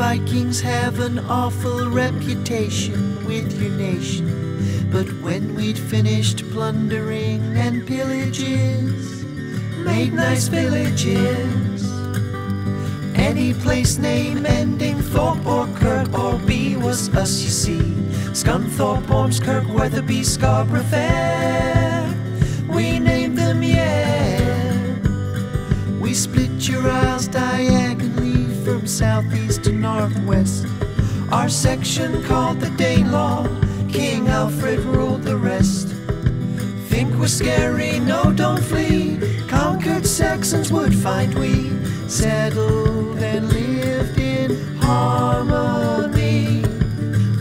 Vikings have an awful reputation with your nation. But when we'd finished plundering and pillages, made nice villages, any place name ending Thorpe or Kirk or B was us, you see. Scunthorpe, Ormskirk, Wetherby, Scarborough Fair. We named them, yeah. We split your isles diagonally from southeast to northwest. Our section called the Danelaw, King Alfred ruled the rest. Think we're scary? No, don't flee. Conquered Saxons would find we settled and lived in harmony.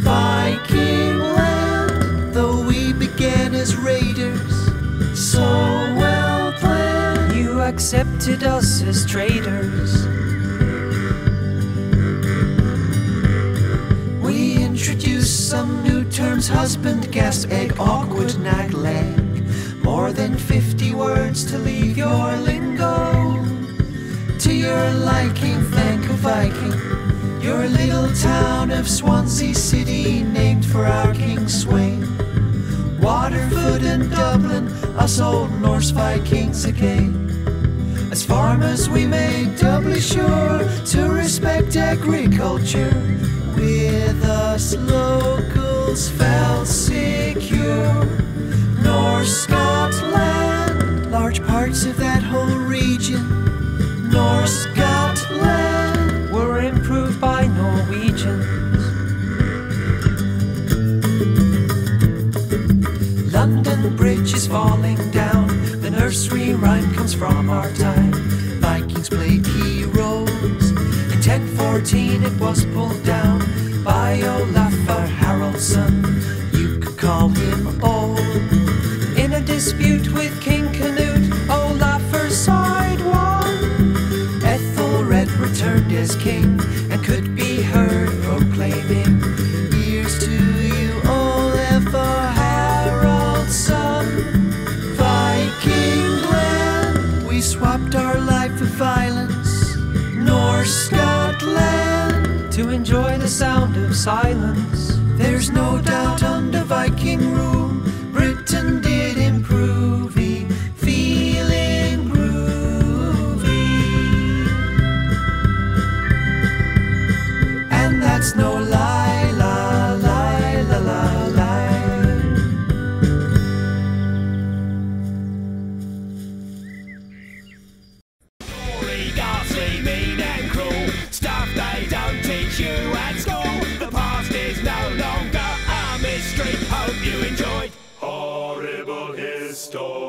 Viking land, though we began as raiders, so well planned. You accepted us as traders. Husband, gas, egg, awkward, nag, leg. More than 50 words to leave your lingo. To your liking, thank a Viking. Your little town of Swansea City, named for our King Sweyn. Waterford and Dublin, us old Norse Vikings again. As farmers, we made doubly sure to respect agriculture. With us, locals felt secure. North Scotland, large parts of that whole region. North Scotland, Were improved by Norwegians. London Bridge is falling down. The nursery rhyme comes from our time. Vikings played heroes. In 1014 it was pulled down by Olafur Haraldsson. You could call him old. In a dispute with King Canute, Olafur's side won. Ethelred returned as king and could be heard proclaiming, Here's to you, Olafur Haraldsson, Viking land. We swapped our life for violence, North Scotland. To enjoy the sound of silence. There's no doubt under Viking rule, Britain did improve, feeling groovy. And that's no lie, longer